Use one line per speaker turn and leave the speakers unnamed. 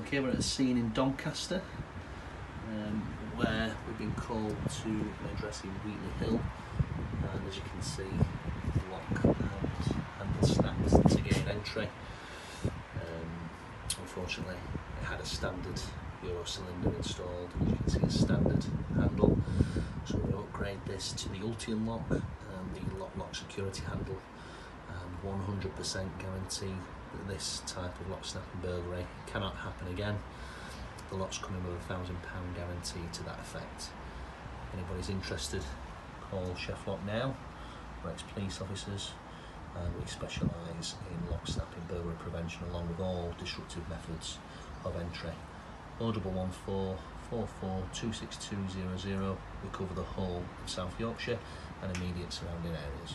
Okay, we're at a scene in Doncaster um, where we've been called to address in Wheatley Hill and as you can see the lock and handle snapped to gain entry. Um, unfortunately it had a standard Euro cylinder installed and as you can see a standard handle so we'll upgrade this to the Ultion lock, um, the lock lock security handle and 100% guarantee that this type of lock snap and burglary cannot happen again. The lot's coming with a thousand pound guarantee to that effect. If anybody's interested, call SheffLOCK now. We're ex-police officers and we specialise in lock snapping burglary prevention along with all disruptive methods of entry. 0114 44 We cover the whole of South Yorkshire and immediate surrounding areas.